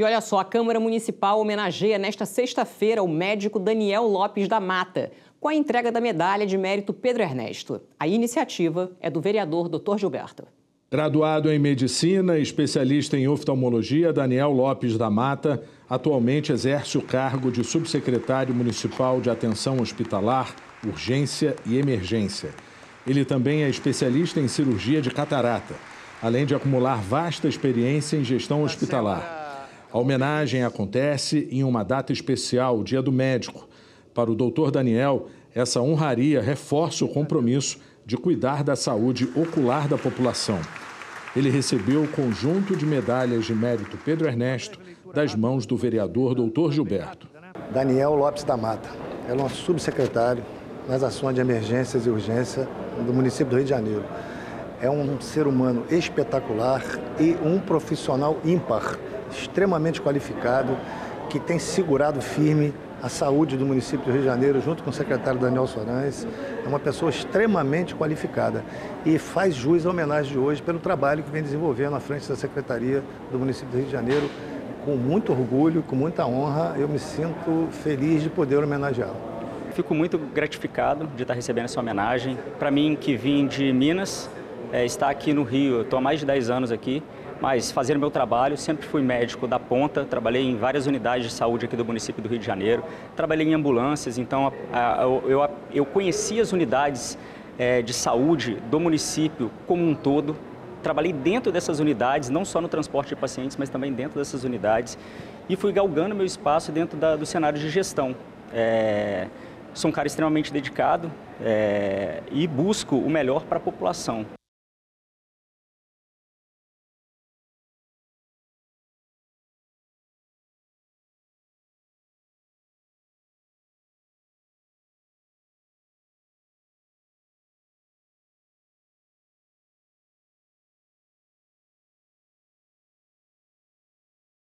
E olha só, a Câmara Municipal homenageia nesta sexta-feira o médico Daniel Lopes da Mata, com a entrega da medalha de mérito Pedro Ernesto. A iniciativa é do vereador Dr. Gilberto. Graduado em medicina especialista em oftalmologia, Daniel Lopes da Mata atualmente exerce o cargo de subsecretário municipal de atenção hospitalar, urgência e emergência. Ele também é especialista em cirurgia de catarata, além de acumular vasta experiência em gestão hospitalar. A homenagem acontece em uma data especial, o Dia do Médico. Para o doutor Daniel, essa honraria reforça o compromisso de cuidar da saúde ocular da população. Ele recebeu o conjunto de medalhas de mérito Pedro Ernesto das mãos do vereador doutor Gilberto. Daniel Lopes da Mata é nosso subsecretário nas ações de emergências e urgência do município do Rio de Janeiro. É um ser humano espetacular e um profissional ímpar extremamente qualificado, que tem segurado firme a saúde do município do Rio de Janeiro, junto com o secretário Daniel Sorães. É uma pessoa extremamente qualificada e faz jus à homenagem de hoje pelo trabalho que vem desenvolvendo à frente da Secretaria do município do Rio de Janeiro. Com muito orgulho, com muita honra, eu me sinto feliz de poder homenageá-lo. Fico muito gratificado de estar recebendo essa homenagem. Para mim, que vim de Minas, é, aqui no Rio, estou há mais de 10 anos aqui, mas fazendo meu trabalho, sempre fui médico da ponta, trabalhei em várias unidades de saúde aqui do município do Rio de Janeiro, trabalhei em ambulâncias, então a, a, eu, eu conheci as unidades é, de saúde do município como um todo, trabalhei dentro dessas unidades, não só no transporte de pacientes, mas também dentro dessas unidades, e fui galgando meu espaço dentro da, do cenário de gestão. É, sou um cara extremamente dedicado é, e busco o melhor para a população.